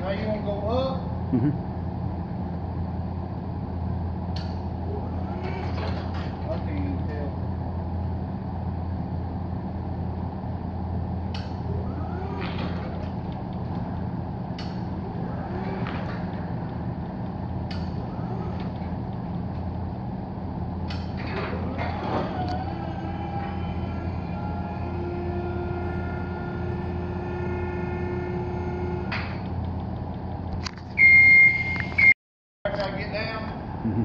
Now you wanna go up? Mm-hmm. Mm-hmm.